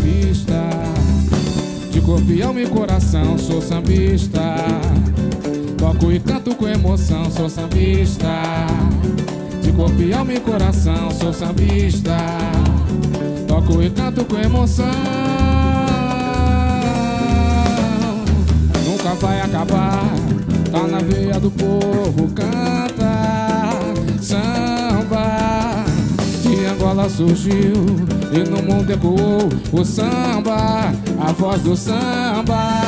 sambista. De corpo e alma e coração, sou sambista. Toco e canto com emoção, sou sambista. De corpo e alma e coração, sou sambista. Toco e canto com emoção. Nunca vai acabar, tá na veia do povo, canta De Angola surgiu e no mundo ecoou o samba, a voz do samba.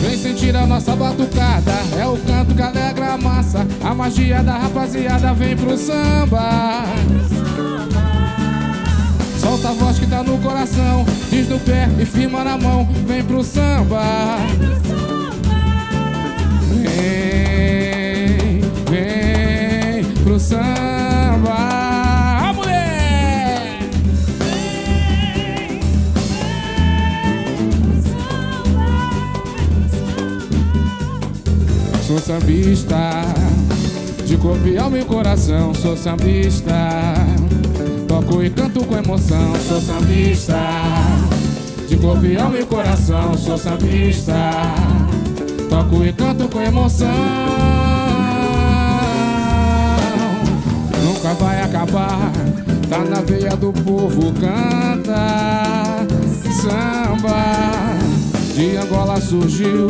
Vem sentir a nossa batucada, é o canto que alegra a massa. A magia da rapaziada vem pro samba. Solta a voz que tá no coração, diz no pé e firma na mão, vem pro samba. Vem, vem pro samba. Sou sambista, de corpo e alma e coração, sou sambista. Toco e canto com emoção, sou sambista. De corpo e alma e coração, sou sambista. Toco e canto com emoção. Nunca vai acabar, tá na veia do povo, canta samba. De Angola surgiu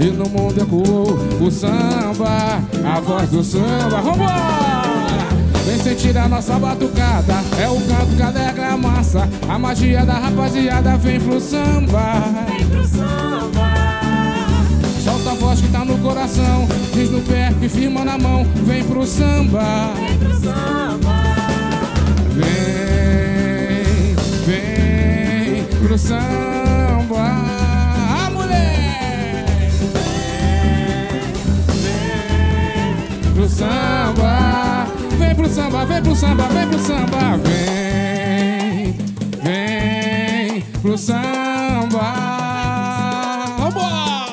e no mundo ecoou o samba, a voz do samba. Vambora! Vem sentir a nossa batucada, é o canto que alegra a massa. A magia da rapaziada vem pro samba. Solta a voz que tá no coração, diz no pé e firma na mão, vem pro samba. Vem, vem pro samba. Pro samba. Vem pro samba, vem pro samba, vem pro samba. Vem, vem pro samba. Vambora!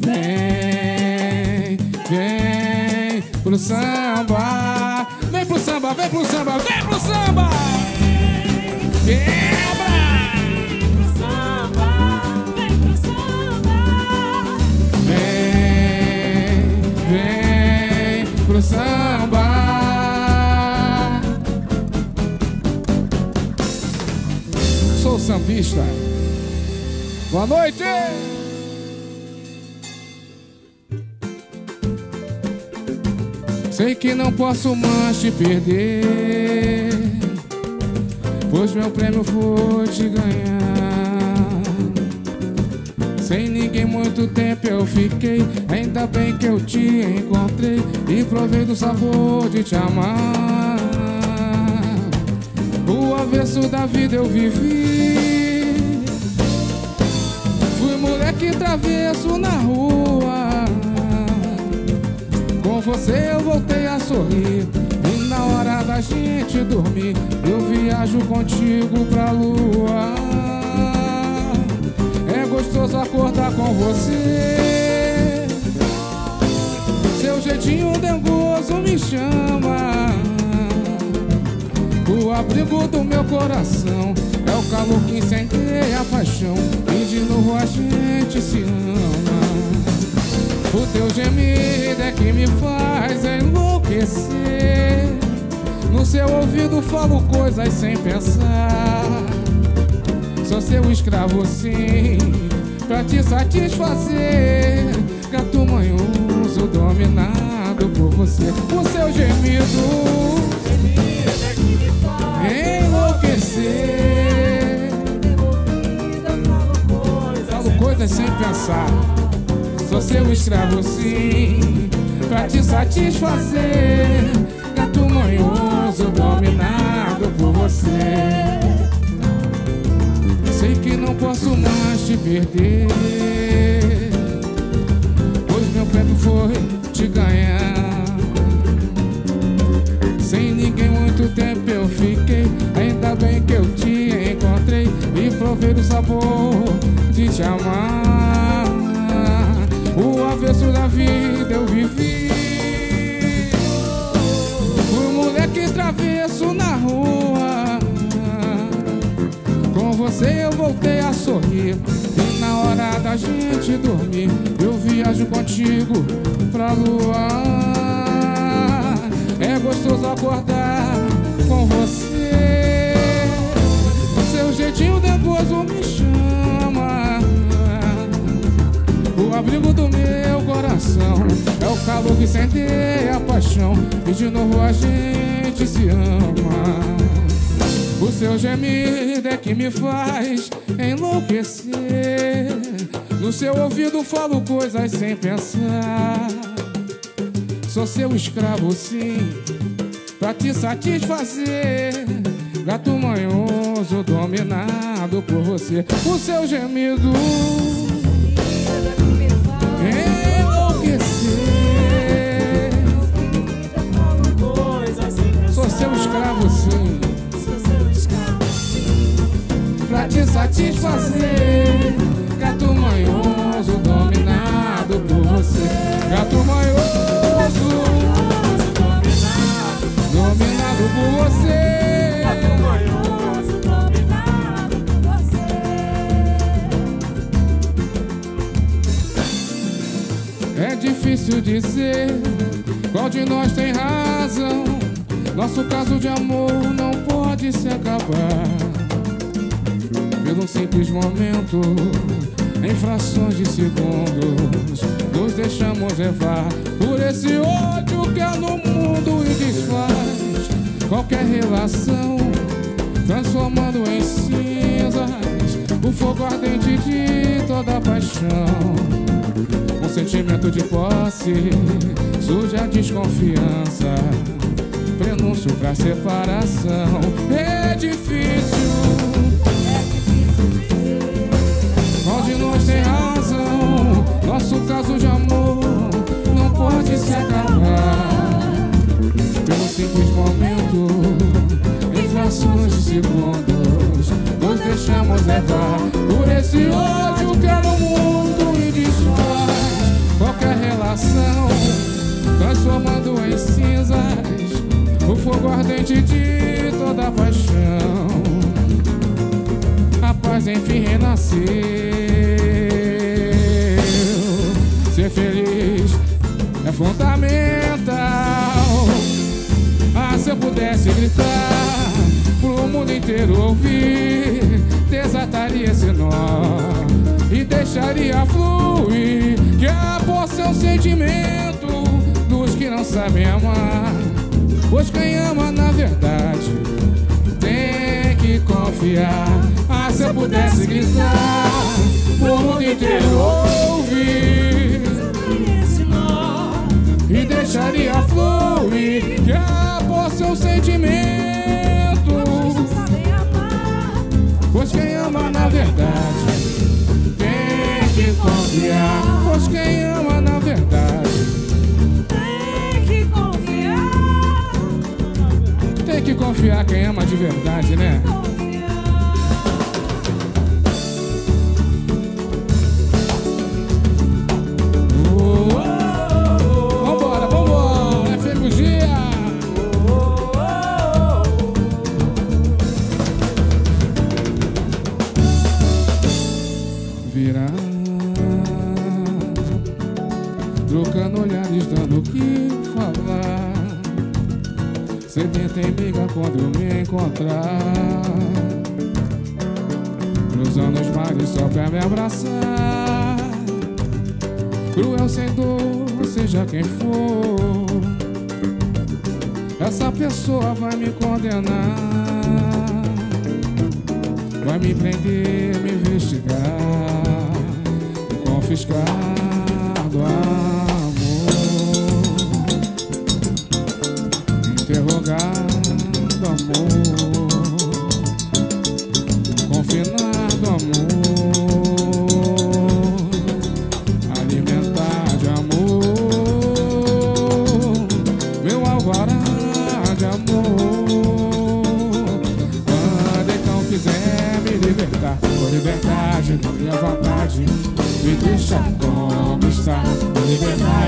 Vem, vem pro samba. Vem pro samba, vem pro samba, vem pro samba. Vem, Boa noite! Sei que não posso mais te perder, pois meu prêmio foi te ganhar. Sem ninguém muito tempo eu fiquei, ainda bem que eu te encontrei e provei do sabor de te amar. O avesso da vida eu vivi, moleque travesso na rua. Com você eu voltei a sorrir. E na hora da gente dormir, eu viajo contigo pra lua. É gostoso acordar com você. Seu jeitinho dengoso me chama. O abrigo do meu coração é o calor que incendeia a paixão. De novo a gente se ama. O teu gemido é que me faz enlouquecer. No seu ouvido falo coisas sem pensar. Sou seu escravo sim, pra te satisfazer. Gato manhoso dominado por você. O seu gemido enlouquecer. Sem pensar. Sou seu escravo sim, pra te satisfazer. Gato manhoso dominado por você. Sei que não posso mais te perder, pois meu prêmio foi te ganhar. Sem ninguém muito tempo eu fiquei, ainda bem que eu te encontrei e provei do sabor te amar. O avesso da vida eu vivi. Fui moleque travesso na rua. Com você eu voltei a sorrir. E na hora da gente dormir, eu viajo contigo pra lua. É gostoso acordar com você. Seu jeitinho nervoso me chama. Abrigo do meu coração é o calor que incendeia a paixão. E de novo a gente se ama. O seu gemido é que me faz enlouquecer. No seu ouvido falo coisas sem pensar. Sou seu escravo, sim, pra te satisfazer. Gato manhoso, dominado por você. O seu gemido sim pra te satisfazer. Gato manhoso, dominado por você. Gato manhoso, dominado por você. Gato manhoso, dominado por você. É difícil dizer qual de nós tem razão. Nosso caso de amor não pode se acabar pelo simples momento, em frações de segundos, nos deixamos levar por esse ódio que há no mundo e desfaz qualquer relação, transformando em cinzas o fogo ardente de toda paixão. Um sentimento de posse surge a desconfiança. Prenúncio pra separação é difícil. Qual de nós tem razão? Nosso caso de amor não pode se acabar. Pelo simples momento, em frações de segundos, nos deixamos levar por esse ódio que é no mundo e desfaz qualquer relação, transformando em cinzas o fogo ardente de toda paixão a paz enfim renasceu. Ser feliz é fundamental. Ah, se eu pudesse gritar pro mundo inteiro ouvir, desataria esse nó e deixaria fluir. Que é um sentimento dos que não sabem amar. Pois quem ama na verdade tem que confiar. Ah, se eu pudesse gritar, o mundo inteiro ouvir e deixaria fluir. Que amor seu sentimento, sabem amar. pois quem ama na verdade tem que confiar. Pois quem ama tem que confiar. Quem ama de verdade, né? Sedenta em briga quando me encontrar. Cruzando os mares só pra me abraçar. Cruel sem dor, seja quem for. Essa pessoa vai me condenar. Vai me prender, me investigar. Confiscar do amor. Amor. Confinar do amor. Alimentar de amor Meu alvará de amor Quando então quiser me libertar Com liberdade da minha vontade Me deixa como está Com liberdade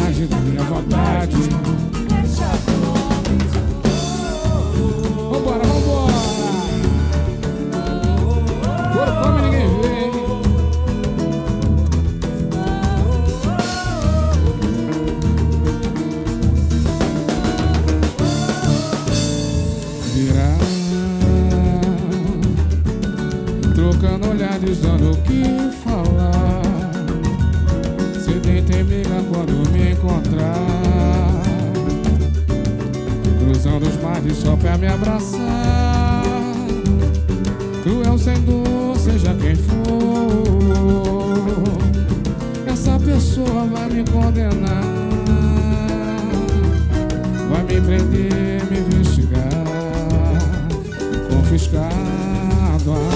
pessoa vai me condenar. Vai me prender, me investigar Confiscado amor.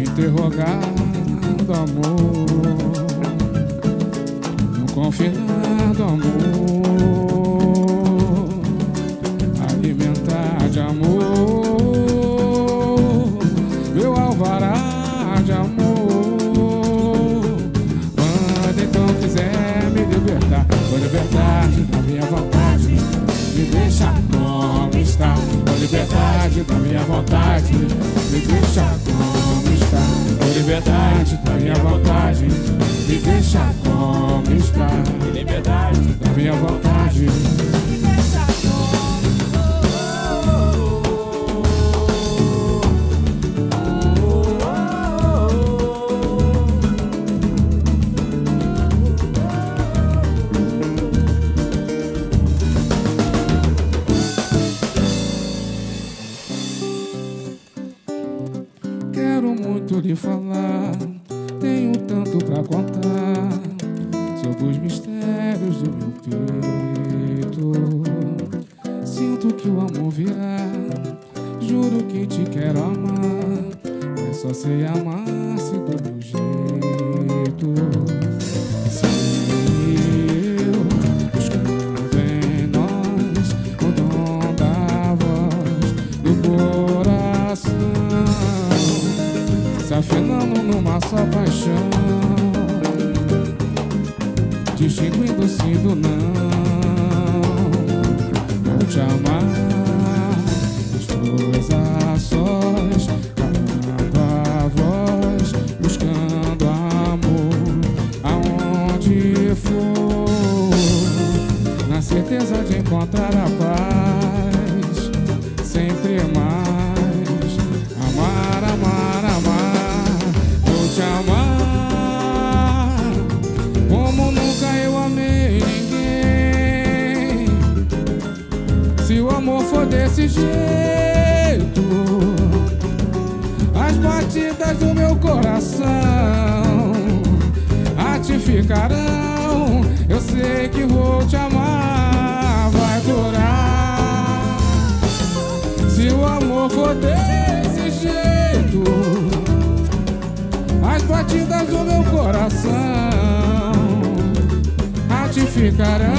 Interrogado amor. No confinado amor da minha vontade Me deixa como está liberdade da minha vontade Me deixa como está Liberdade. Da minha vontade se do jeito. Se eu em nós o dom da voz do coração se numa só paixão, distinguindo sim do não. Vou te amar, encontrar a paz, sempre mais. Amar, amar, amar, vou te amar como nunca eu amei ninguém. Se o amor for desse jeito, as batidas do meu coração ratificarão. Eu sei o amor for desse jeito, as batidas do meu coração. Ratificarão.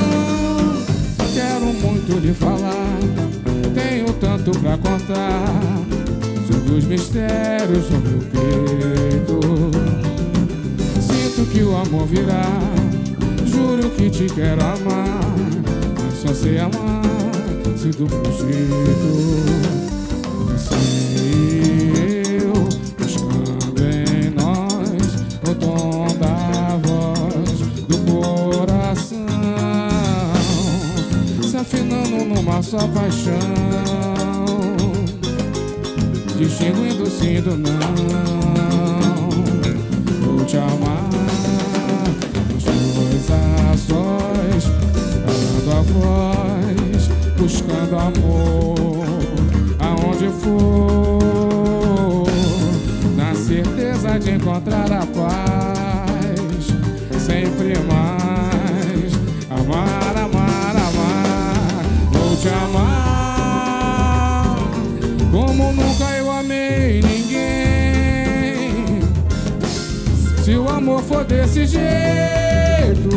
Quero muito lhe falar, tenho tanto pra contar. Sobre os mistérios do meu peito. Sinto que o amor virá, juro que te quero amar, mas só sei amar se do só paixão, distinguindo sim do não. Vou te amar, as duas a sós, a voz, buscando amor. Aonde for, na certeza de encontrar a paz, desse jeito,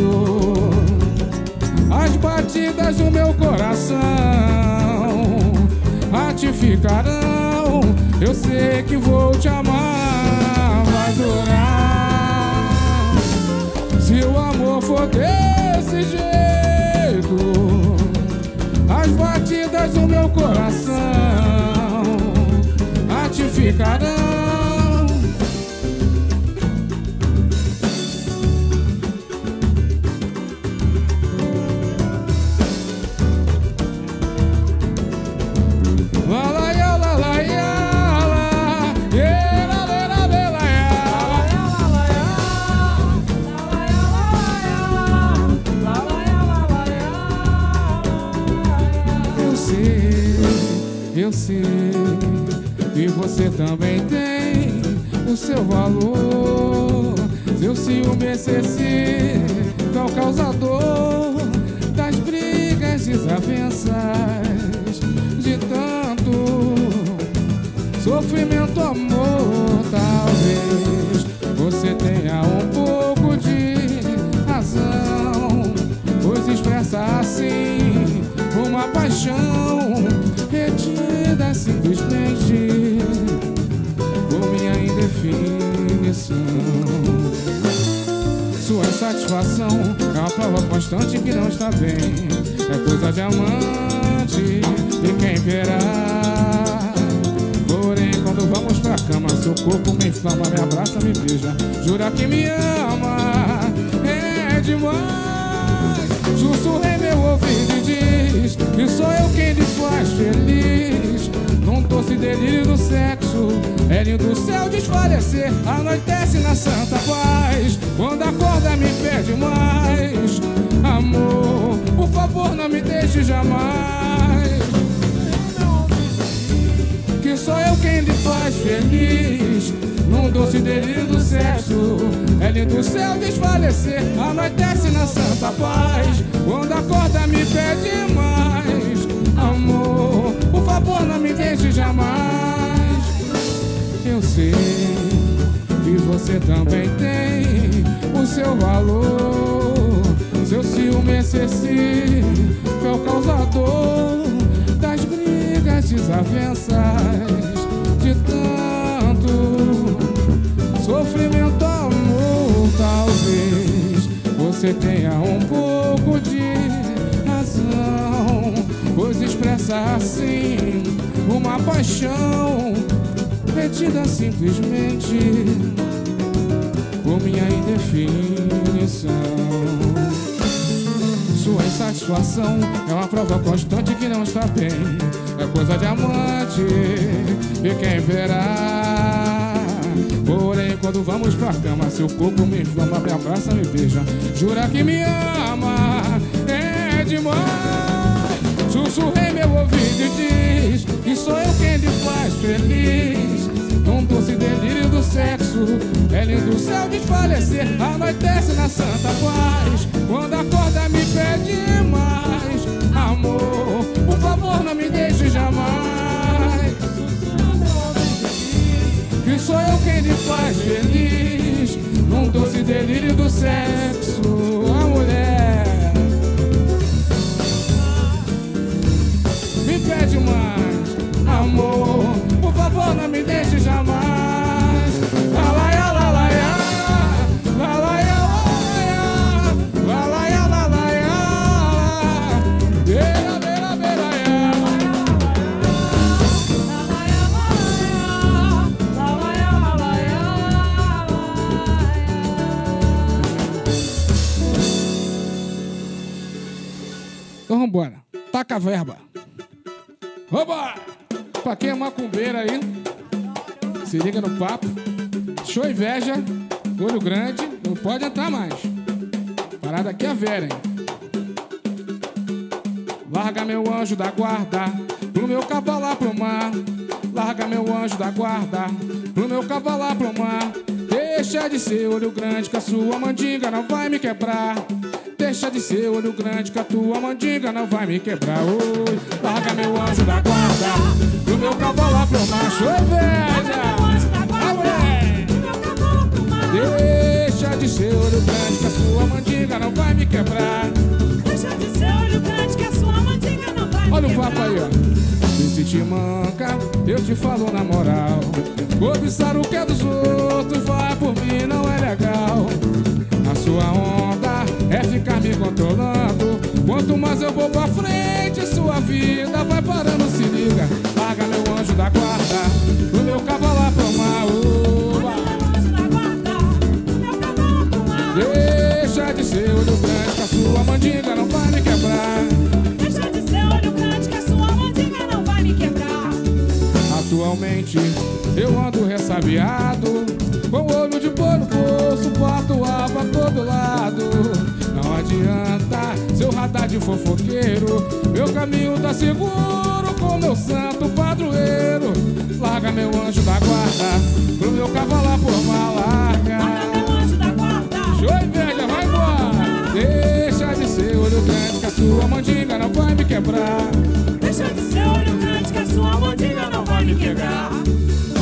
as batidas do meu coração ratificarão. Eu sei que vou te amar, vai durar. Se o amor for desse jeito, as batidas do meu coração ratificarão. É o causador das brigas, desavenças, de tanto sofrimento, amor. Talvez você tenha um pouco de razão, pois expressa assim uma paixão retida simplesmente por minha indefinição. Sua insatisfação é uma prova constante que não está bem. É coisa de amante e quem verá. Porém, quando vamos pra cama, seu corpo me inflama, me abraça, me beija. Jura que me ama, é demais. Sussurrei meu ouvido e diz que sou eu quem lhe faz feliz. Num doce delírio do sexo, é lindo o céu desfalecer. Anoitece na santa paz, quando acorda me pede mais. Amor, por favor, não me deixe jamais. Que sou eu quem lhe faz feliz Num doce delírio do sexo É lindo o céu desfalecer. Anoitece na santa paz Quando acorda me pede mais. Amor, por favor não me deixe jamais. Eu sei que você também tem o seu valor. Seu ciúme excessivo é o causador das brigas, desavenças sofrimento, amor. Talvez você tenha um pouco de razão, pois expressa assim uma paixão retida simplesmente por minha indefinição. Sua insatisfação é uma prova constante que não está bem. É coisa de amante e quem verá. Porém, quando vamos pra cama, seu corpo me inflama, me abraça, me beija. Jura que me ama, é demais. Sussurrei meu ouvido e diz que sou eu quem lhe faz feliz. Num doce delírio do sexo, é lindo o céu desfalecer. Anoitece na santa paz, delírio do sexo, inveja, olho grande, não pode entrar mais. Parada aqui é a Vera, hein? Larga meu anjo da guarda, pro meu cavalar pro mar. Larga meu anjo da guarda, pro meu cavalar pro mar. Deixa de ser olho grande, que a sua mandinga não vai me quebrar. Deixa de ser olho grande, que a tua mandinga não vai me quebrar. Oi, larga meu anjo da guarda, pro meu cavalar pro mar. Show grande, que a sua não vai me quebrar. Deixa de ser olho grande que a sua não vai Olha me o papo aí, ó. E se te manca, eu te falo na moral. Cobiçar o que é dos outros, vai por mim, não é legal. A sua onda é ficar me controlando. Quanto mais eu vou pra frente, sua vida vai parando, se liga. Larga meu anjo da guarda, pro meu cavalo pro mar. Mandinga não vai me quebrar. Deixa de ser olho grande que a sua mandinga não vai me quebrar. Atualmente eu ando ressabiado Com olho de no bolso, boto ar pra todo lado Não adianta, seu radar de fofoqueiro. Meu caminho tá seguro com meu santo padroeiro. Larga meu anjo da guarda, pro meu cavalo por uma larga. Larga meu anjo da guarda. Show inveja, vai embora! Deixa de ser olho grande, que a sua mandinga não vai me quebrar. Deixa de ser olho grande que a sua mandinga não vai me quebrar.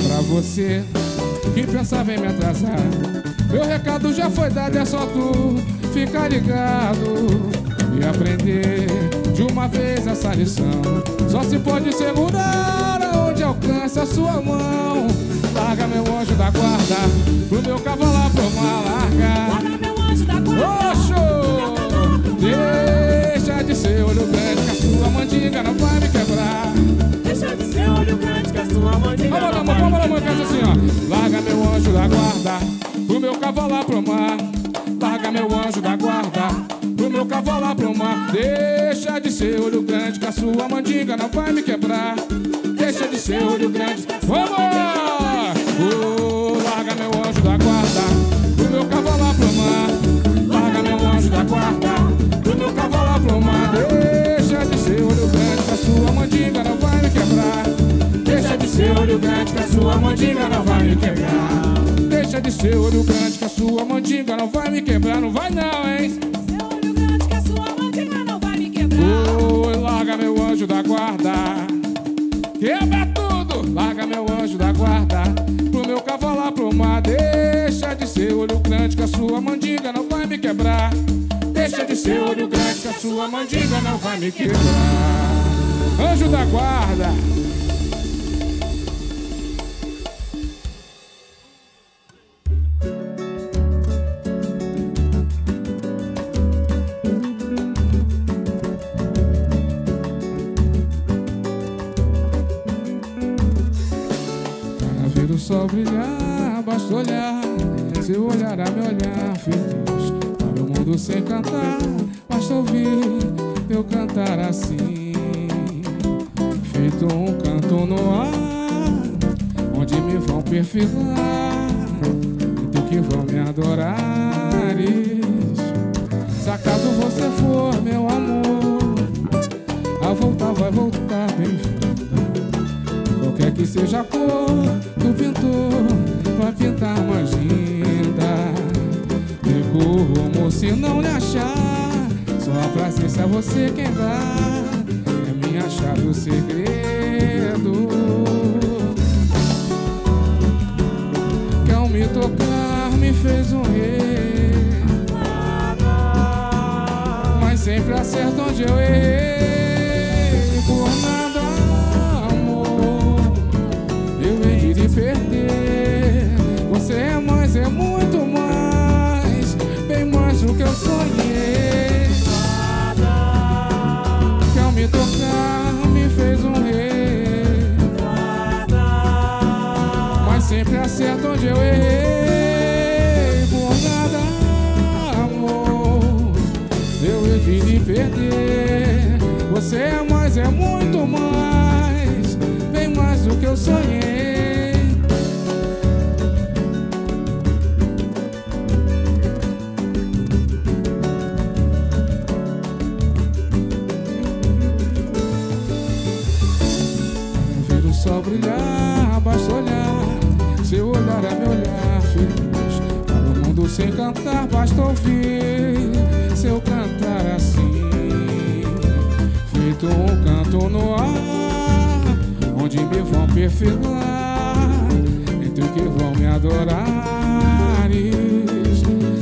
Pra você que pensava em me atrasar, meu recado já foi dado, é só tu ficar ligado e aprender de uma vez essa lição. Só se pode segurar aonde alcança a sua mão. Larga meu anjo da guarda, pro meu cavalo pra uma larga. Larga meu anjo da guarda. Oxô! Deixa de ser olho grande, que a sua mandinga não vai me quebrar. Deixa de ser olho grande que a sua mandinga Vamos lá, não vai vamos lá, me quebrar. faz assim, ó. Larga meu anjo da guarda, pro meu cavalo pro mar. Larga meu anjo da guarda, pro meu cavalo pro mar. Deixa de ser olho grande, que a sua mandinga não vai me quebrar. Deixa de ser olho grande, vamos! Deixa de ser olho grande que a sua mandinga não vai me quebrar. Deixa de ser olho grande que a sua mandinga não vai me quebrar. Não vai não, hein? Seu olho grande que a sua mandinga não vai me quebrar. Oi, larga meu anjo da guarda. Quebra tudo! Larga meu anjo da guarda. Pro meu cavalo pro mar. Deixa de ser olho grande que a sua mandinga não vai me quebrar. Deixa de ser olho grande que a sua mandinga não vai me quebrar. Anjo da guarda. Feito um canto no ar, onde me vão perfilar, do que vão me adorar. Se acaso você for meu amor, a voltar vai voltar bem-vinda. Qualquer que seja a cor do pintor, vai pintar mais linda. De como se não lhe achar, só a presença é você quem dá. O segredo. Que ao me tocar me fez um rei. Mas sempre acerto onde eu errei. Por nada, amor, eu hei de perder. Você é mais, é muito acerto onde eu errei. Por nada, amor, eu hei de lhe perder. Você é mais, é muito mais, bem mais do que eu sonhei. Ver o sol brilhar, sem cantar, basta ouvir. Seu cantar assim, feito um canto no ar, onde me vão perfilar, entre o que vão me adorar.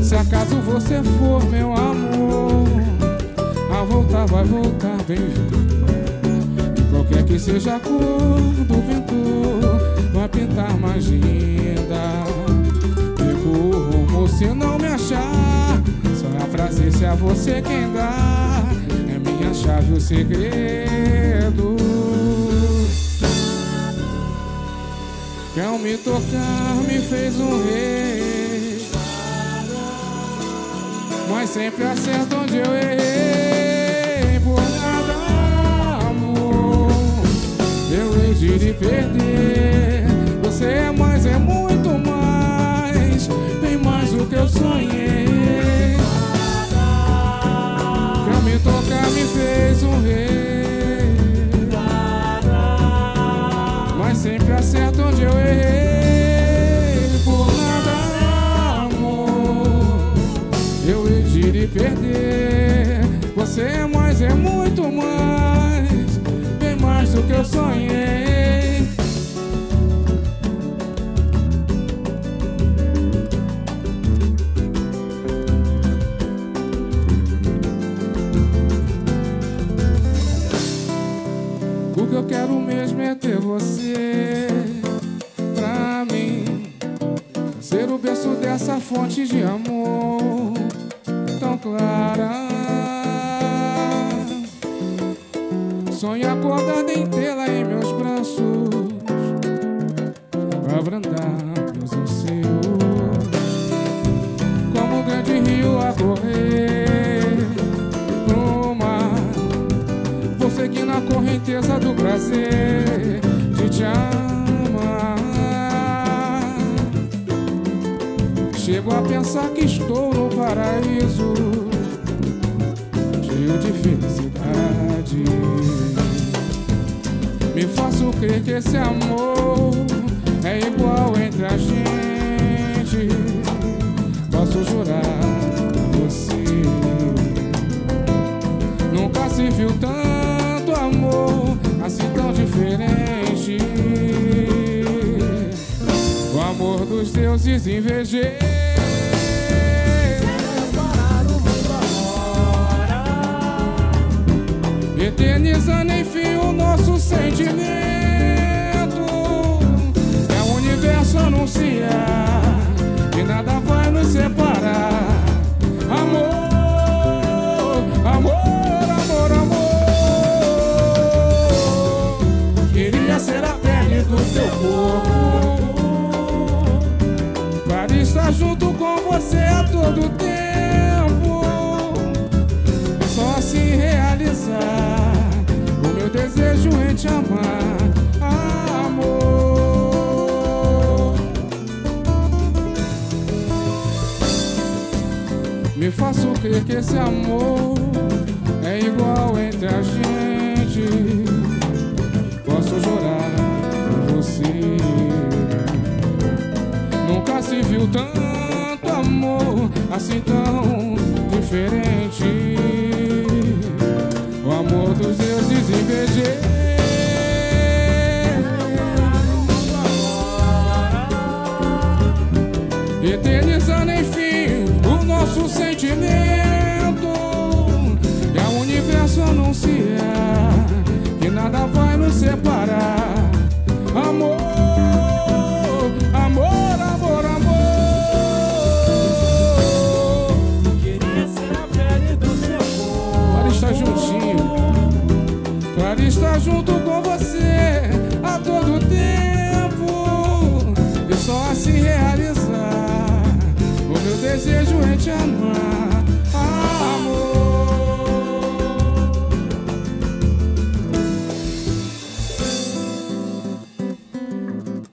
Se acaso você for meu amor, a voltar vai voltar bem-vindo. Qualquer que seja a cor do vento, vai pintar mais linda. Se não me achar, só a frase se é você quem dá. É minha chave o segredo. Que ao me tocar me fez um rei. Mas sempre acerto onde eu errei. Por nada, amor, eu hei de lhe perder. Você é mais, é que eu sonhei. Pra me tocar me fez um rei. Mas sempre acerto onde eu errei. Por nada, amor, eu hei de perder. Você é mais, é muito mais. Bem mais do que eu sonhei. você pra mim. Ser o berço dessa fonte de amor. esse amor. desejo é te amar, amor.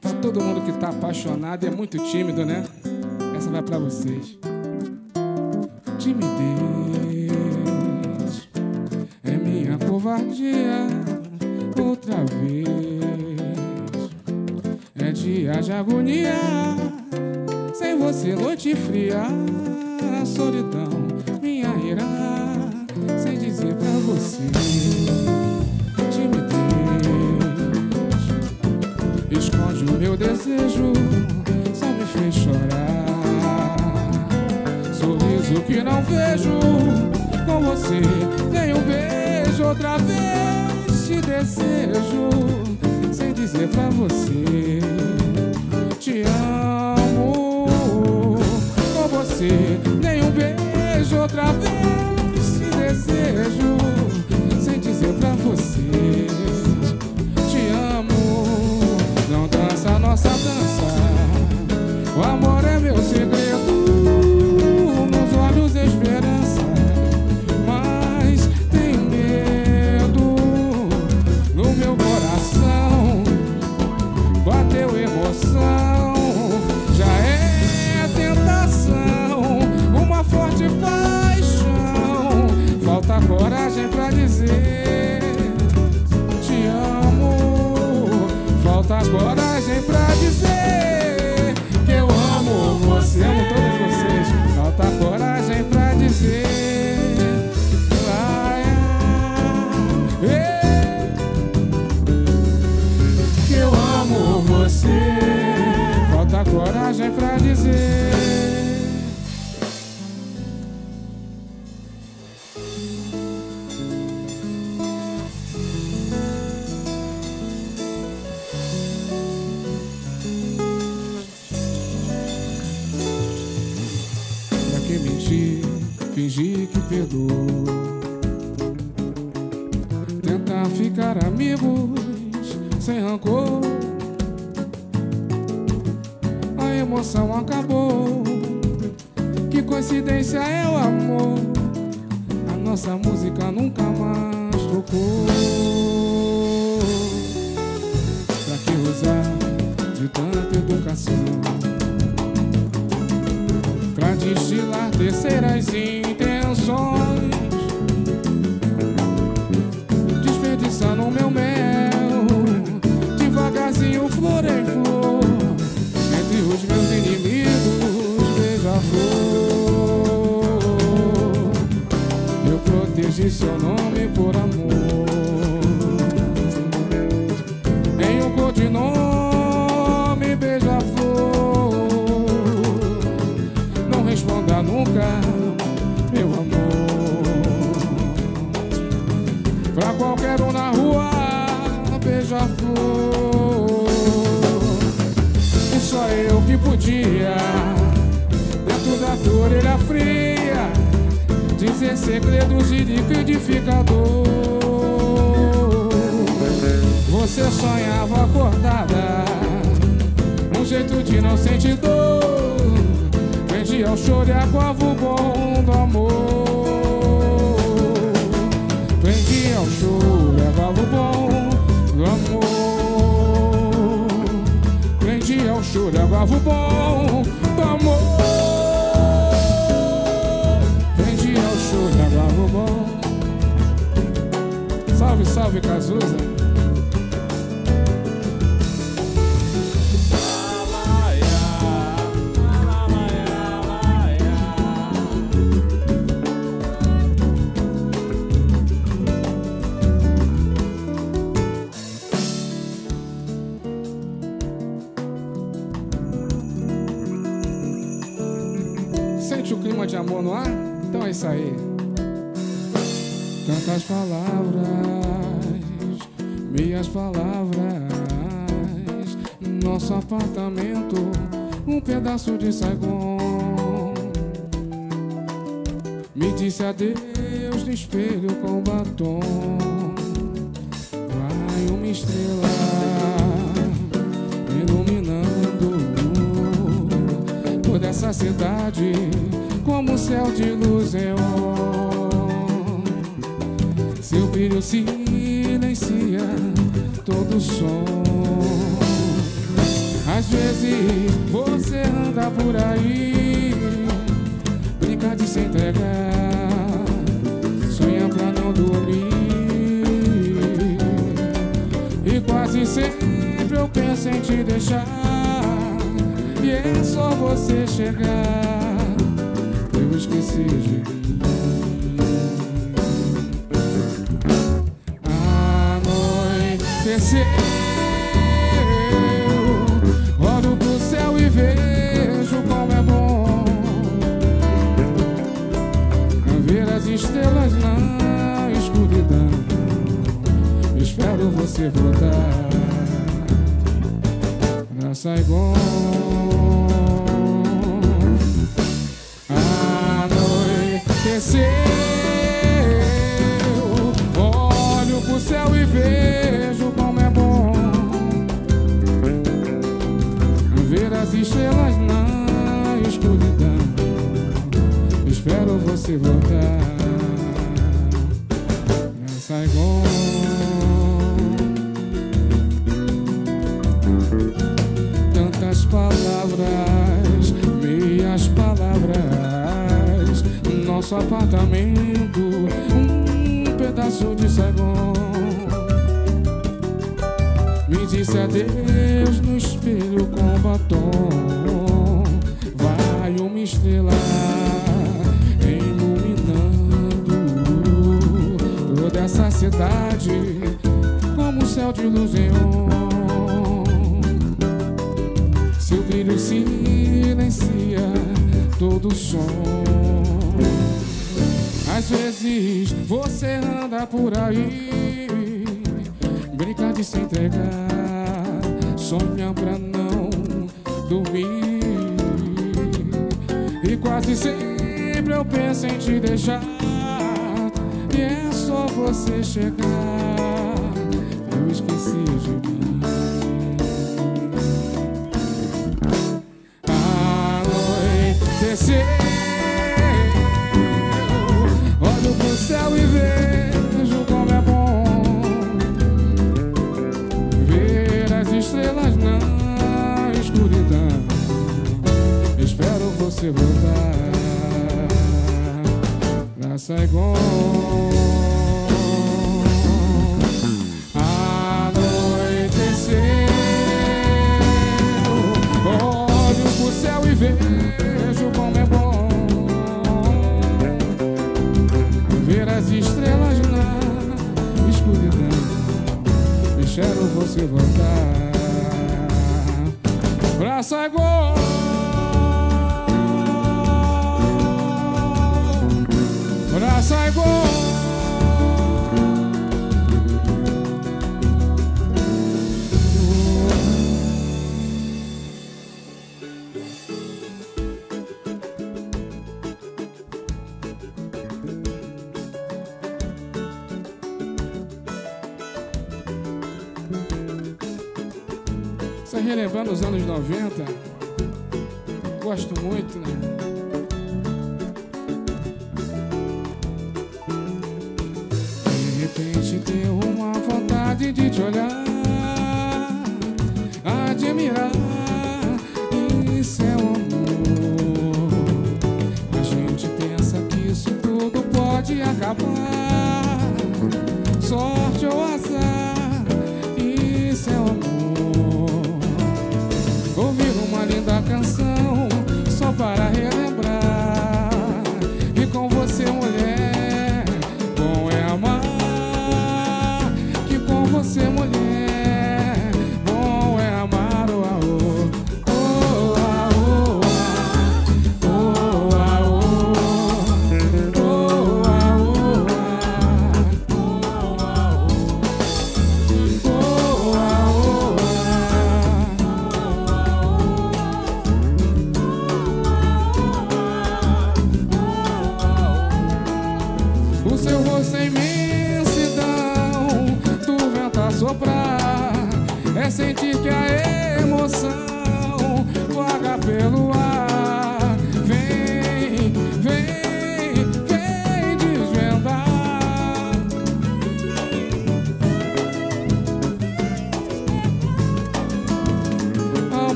Pra todo mundo que tá apaixonado é muito tímido, né? Essa vai pra vocês. Timidez. fazer noite fria, a solidão. Protegi seu nome por amor Em um codinome, beija-flor não responda nunca, meu amor. Pra qualquer um na rua, beija-flor. E só eu que podia, dentro da tua orelha fria, dizer segredos de liquidificador. Você sonhava acordada, um jeito de não sentir dor. Prendi ao choro e aguavo bom do amor. Prendi ao choro e aguavo bom do amor. Prendi ao choro e aguavo bom do amor. Salve, Cazuza. Sente o clima de amor no ar? Então é isso aí. Tantas palavras, meias palavras. Nosso apartamento, um pedaço de Saigon. Me disse adeus no espelho com batom. Vai uma estrela iluminando toda essa cidade como um céu de luz neon. Seu brilho todo som. Às vezes você anda por aí, brinca de se entregar, sonha pra não dormir. E quase sempre eu penso em te deixar. E é só você chegar Eu esqueci de Anoiteceu Olho pro céu e vejo como é bom. Ver as estrelas na escuridão. Espero você voltar. Pra Saigon. Anoiteceu, Apartamento, um pedaço de Saigon. Me disse adeus você anda por aí brincar de se entregar Sonha pra não dormir. E quase sempre eu penso em te deixar E é só você chegar. se voltar. Graça. pode acabar. Sorte ou azar.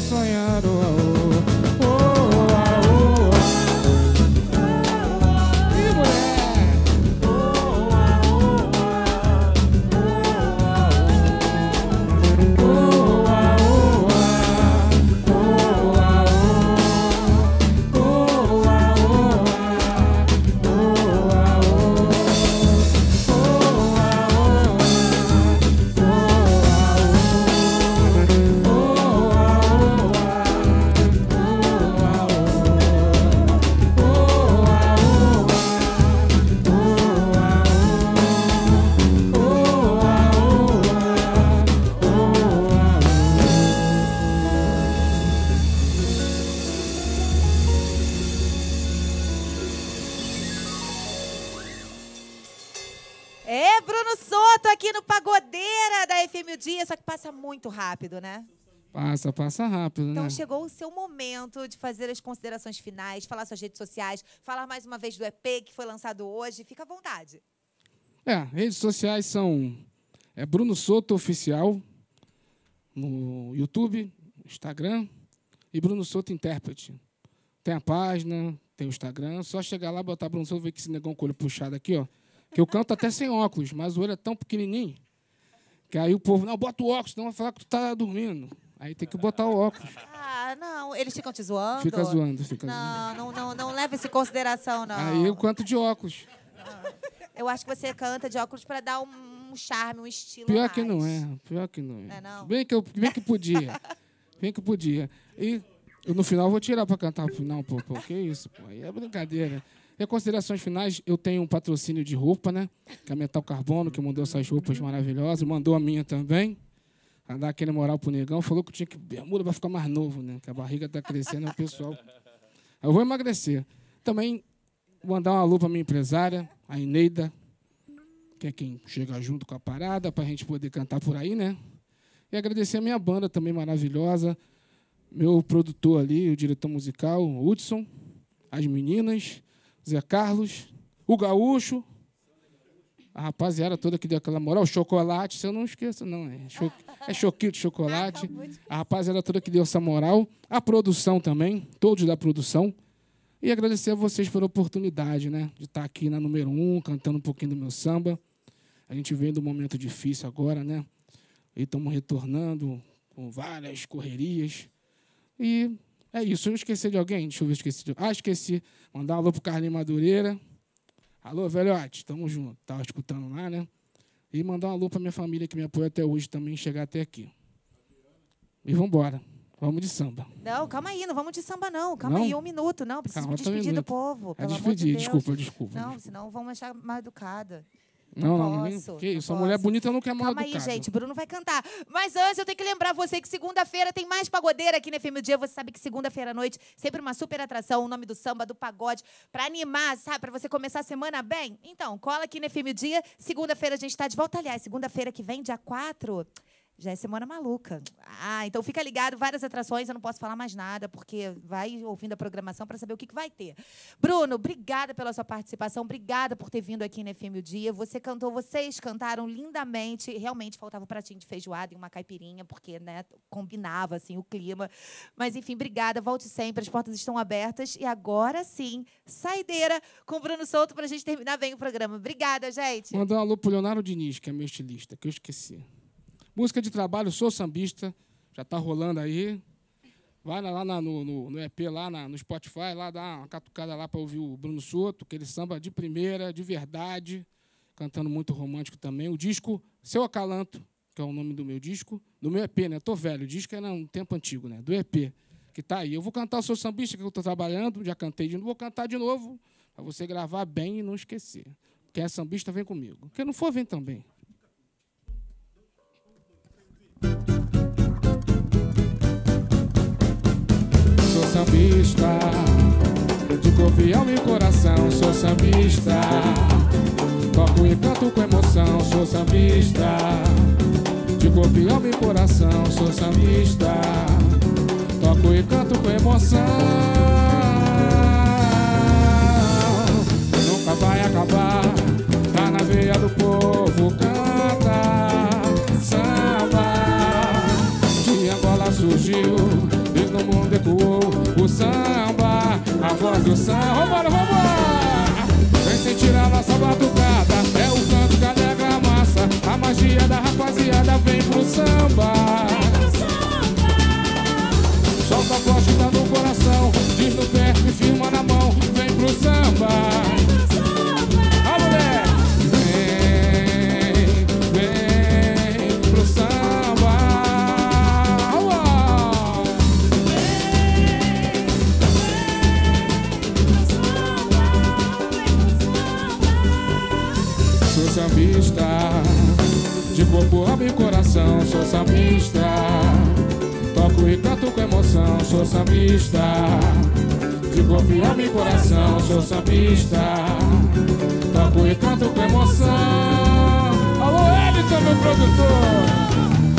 sonhar o amor muito rápido, né? Passa, passa rápido, Então né? chegou o seu momento de fazer as considerações finais, falar suas redes sociais, falar mais uma vez do EP que foi lançado hoje. Fica à vontade. É, redes sociais são é Bruno Soto Oficial no YouTube, Instagram e Bruno Soto Intérprete. Tem a página, tem o Instagram, só chegar lá, botar Bruno Soto, ver que esse negão com o olho puxado aqui, ó. Que eu canto até sem óculos, mas o olho é tão pequenininho que aí o povo, não, bota o óculos, senão vai falar que tu tá dormindo. Aí tem que botar o óculos. Ah, não, eles ficam te zoando? Fica zoando, fica zoando. Não, não, não, não leva isso em consideração, não. Aí eu canto de óculos. Eu acho que você canta de óculos para dar um, um charme, um estilo Pior mais. que não é, pior que não é. É não? Bem que, eu, bem que podia. bem que podia. E eu, no final vou tirar para cantar final, pô, pô. Que isso, pô. Aí é brincadeira. E considerações finais, eu tenho um patrocínio de roupa, né? Que é a Metal Carbono, que mandou essas roupas maravilhosas, mandou a minha também. Pra dar aquele moral pro negão. Falou que tinha que bermuda para ficar mais novo, né? Que a barriga tá crescendo, o pessoal. Eu vou emagrecer. Também mandar uma alô pra minha empresária, a Ineida, que é quem chega junto com a parada, para a gente poder cantar por aí, né? E agradecer a minha banda também maravilhosa, meu produtor ali, o diretor musical, o Hudson, as meninas, Zé Carlos, o Gaúcho, a rapaziada toda que deu aquela moral, o chocolate, se eu não esqueço, não, é, cho é choquinho de chocolate. A rapaziada toda que deu essa moral, a produção também, todos da produção. E agradecer a vocês pela oportunidade, né? De estar aqui na número um, cantando um pouquinho do meu samba. A gente vem de um momento difícil agora, né? E estamos retornando com várias correrias. E é isso. Eu esqueci de alguém? Deixa eu ver esqueci de Ah, esqueci. Mandar um alô pro Carlinhos Madureira. Alô, velhote, tamo junto. Tava escutando lá, né? E mandar um alô pra minha família que me apoia até hoje também, chegar até aqui. E vambora. Vamos de samba. Não, calma aí, não vamos de samba, não. Calma Não? aí, um minuto. Não, preciso Calma, me um despedir do minuto. povo. É de despedir, Deus. desculpa, desculpa. Não, senão vão me achar mal educada. Não, não, Não posso, que isso? A mulher bonita não quer mal Calma aí, gente. Bruno vai cantar. Mas antes, eu tenho que lembrar você que segunda-feira tem mais pagodeira aqui na FM Dia. Você sabe que segunda-feira à noite, sempre uma super atração, o nome do samba, do pagode, pra animar, sabe? Pra você começar a semana bem. Então, cola aqui na FM Dia. Segunda-feira a gente tá de volta. Aliás, segunda-feira que vem, dia 4. Já é semana maluca. Ah, então fica ligado, várias atrações, eu não posso falar mais nada, porque vai ouvindo a programação para saber o que, que vai ter. Bruno, obrigada pela sua participação, obrigada por ter vindo aqui na FM o Dia. Você cantou, vocês cantaram lindamente. Realmente faltava um pratinho de feijoada e uma caipirinha, porque né, combinava assim o clima. Mas enfim, obrigada, volte sempre, as portas estão abertas. E agora sim, saideira com Bruno Souto para a gente terminar bem o programa. Obrigada, gente. Mandar um alô pro Leonardo Diniz, que é meu estilista, que eu esqueci. Música de trabalho, sou sambista, já tá rolando aí. Vai lá na- no, no- no EP, lá na- no Spotify, lá dá uma catucada lá para ouvir o Bruno Soto, aquele samba de primeira, de verdade, cantando muito romântico também. O disco Seu Acalanto, que é o nome do meu disco, do meu EP, né? Tô velho, o disco era um tempo antigo, né? Do EP, que tá aí. Eu vou cantar o Sou Sambista, que eu tô trabalhando, já cantei de novo, vou cantar de novo, para você gravar bem e não esquecer. Quem é sambista, vem comigo. Quem não for, vem também. Sambista, de corpo e coração, sou sambista. Toco e canto com emoção, sou sambista. De corpo e coração, sou sambista. Toco e canto com emoção. Nunca vai acabar, tá na veia do povo, canta samba. De Angola surgiu, no mundo ecoou o samba, a voz do samba. Vambora, vambora! Vem sentir a nossa batucada, é o canto que alega a massa, a magia da rapaziada vem pro samba. Solta a voz que tá no coração, diz no pé e firma na mão, vem pro samba. De corpo, alma e coração, sou sambista. Toco e canto com emoção, sou sambista. De corpo, alma e coração, sou sambista. Toco e canto com emoção. Alô, Elton, meu produtor.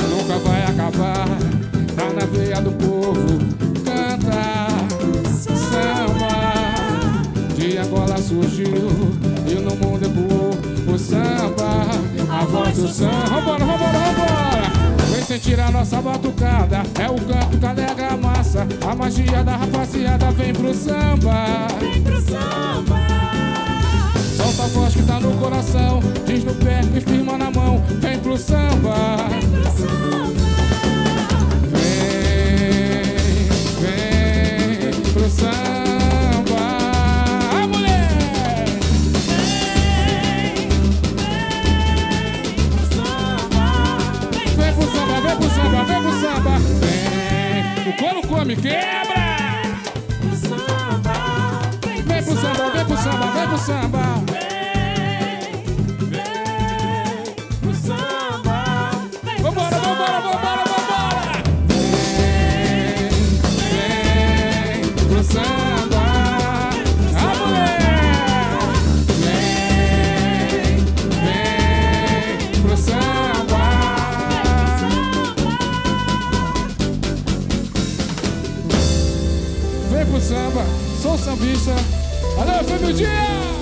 Nunca vai acabar, tá na veia do povo. Canta samba. De Angola surgiu e no mundo ecoou o samba. A voz do samba. Vambora, vambora, vambora. Vem sentir a nossa batucada, é o canto, carrega a massa. A magia da rapaziada vem pro samba. Vem pro samba. Solta a voz que tá no coração, diz no pé e firma na mão. Vem pro samba. Vem pro samba. Couro come, quebra! Sambista. Valeu, foi meu dia!